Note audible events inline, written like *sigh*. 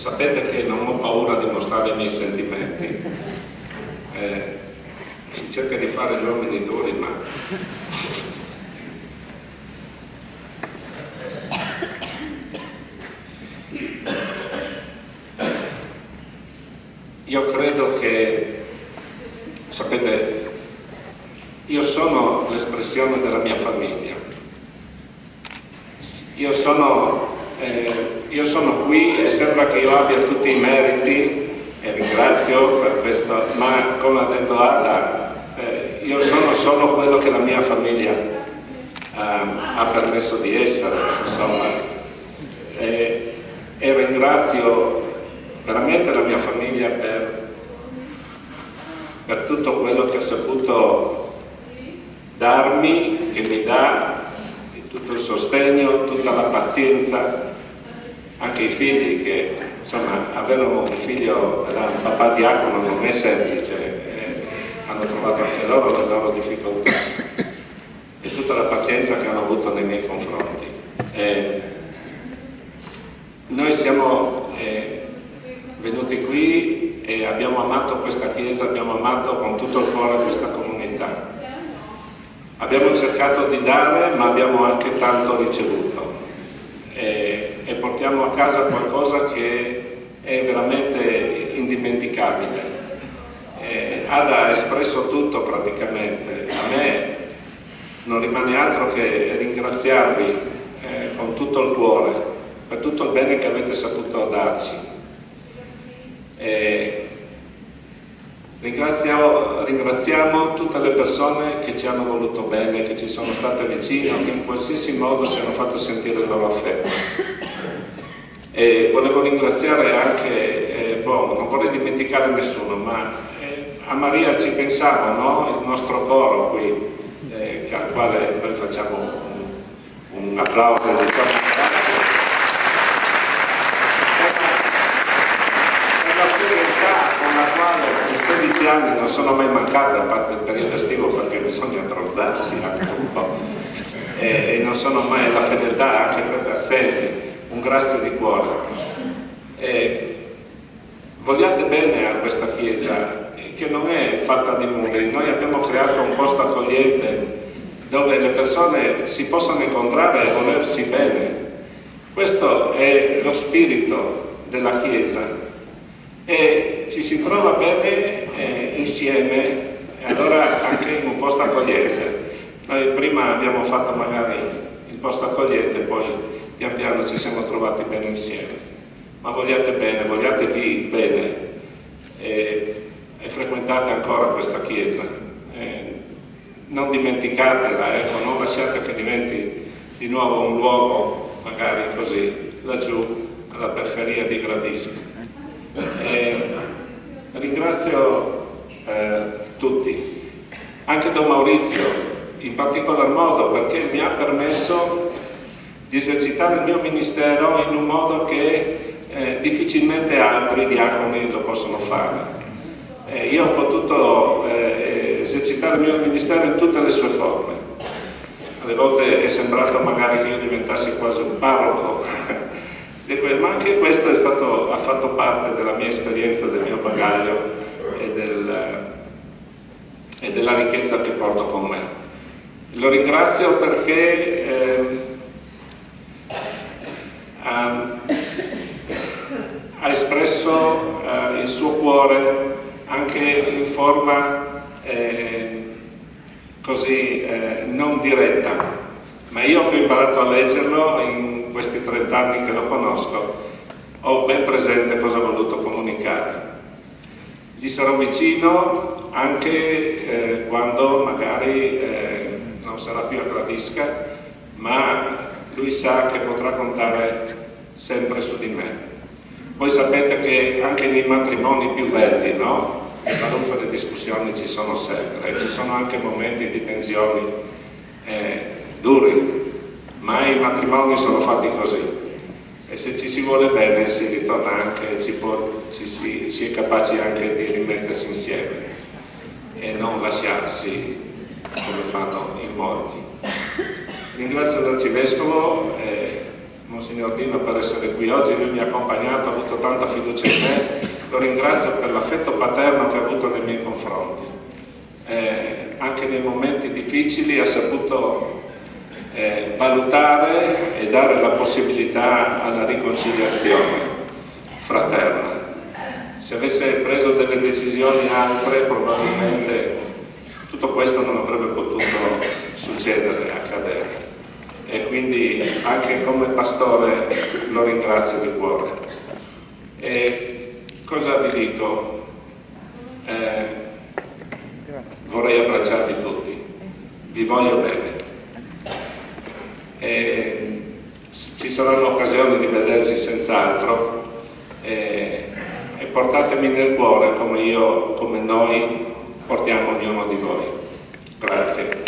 sapete che non ho paura di mostrare i miei sentimenti. Eh, si cerca di fare gli uomini duri, ma io credo che, sapete, io sono l'espressione della mia famiglia. Io sono, eh, io sono qui e sembra che io abbia tutti i meriti e ringrazio per questo, ma come ha detto Ada, eh, io sono solo quello che la mia famiglia eh, ha permesso di essere. E, e ringrazio veramente la mia famiglia per, per tutto quello che ha saputo darmi, che mi dà, tutto il sostegno, tutta la pazienza, anche i figli che insomma avere un figlio da un papà diacono non è semplice, eh, hanno trovato anche loro le loro difficoltà e tutta la pazienza che hanno avuto nei miei confronti. Eh, noi siamo eh, venuti qui e abbiamo amato questa chiesa, abbiamo amato con tutto il cuore questa comunità. Abbiamo cercato di dare, ma abbiamo anche tanto ricevuto portiamo a casa qualcosa che è veramente indimenticabile. Eh, Ada ha espresso tutto praticamente, a me non rimane altro che ringraziarvi eh, con tutto il cuore per tutto il bene che avete saputo darci. Eh, ringraziamo, ringraziamo tutte le persone che ci hanno voluto bene, che ci sono state vicino, che in qualsiasi modo ci hanno fatto sentire il loro affetto. E volevo ringraziare anche, eh, boh, non vorrei dimenticare nessuno, ma eh, a Maria ci pensava, no? il nostro coro qui, eh, al quale noi facciamo un, un applauso 16 anni non sono mai mancate a parte il periodo estivo perché bisogna abbronzarsi anche un po' e, e non sono mai la fedeltà anche per assenti un grazie di cuore. E vogliate bene a questa chiesa che non è fatta di muri, noi abbiamo creato un posto accogliente dove le persone si possono incontrare e volersi bene. Questo è lo spirito della Chiesa e ci si trova bene eh, insieme allora anche in un posto accogliente. Noi prima abbiamo fatto magari il posto accogliente, poi pian piano ci siamo trovati bene insieme. Ma vogliate bene, vogliatevi bene e, e frequentate ancora questa Chiesa. E non dimenticatela, ecco, non lasciate che diventi di nuovo un luogo, magari così, laggiù, alla periferia di Gradisca. Ringrazio eh, tutti, anche Don Maurizio in particolar modo perché mi ha permesso di esercitare il mio ministero in un modo che eh, difficilmente altri diaconi lo possono fare. Eh, io ho potuto eh, esercitare il mio ministero in tutte le sue forme. Alle volte è sembrato magari che io diventassi quasi un parroco, *laughs* ma anche questo stato, ha fatto parte della mia esperienza, del mio bagaglio e, del, e della ricchezza che porto con me. Lo ringrazio perché eh, ha, ha espresso eh, il suo cuore anche in forma eh, così eh, non diretta, ma io che ho imparato a leggerlo in questi 30 anni che lo conosco, ho ben presente cosa ha voluto comunicare. Gli sarò vicino anche eh, quando magari eh, non sarà più a Gradisca, ma lui sa che potrà contare sempre su di me. Voi sapete che anche nei matrimoni più belli, no? Le baruffe le discussioni ci sono sempre, ci sono anche momenti di tensioni eh, duri, ma i matrimoni sono fatti così. E se ci si vuole bene si ritorna anche, ci può, ci si, si è capaci anche di rimettersi insieme e non lasciarsi come fanno i morti. Ringrazio l'Arcivescovo, eh, Monsignor Dino per essere qui oggi, lui mi ha accompagnato, ha avuto tanta fiducia in me, lo ringrazio per l'affetto paterno che ha avuto nei miei confronti. Eh, anche nei momenti difficili ha saputo eh, valutare e dare la possibilità alla riconciliazione fraterna. Se avesse preso delle decisioni altre probabilmente tutto questo non anche come pastore lo ringrazio di cuore. E cosa vi dico? Eh, vorrei abbracciarvi tutti, vi voglio bene. E ci saranno occasioni di vederci senz'altro e, e portatemi nel cuore come io, come noi portiamo ognuno di voi. Grazie.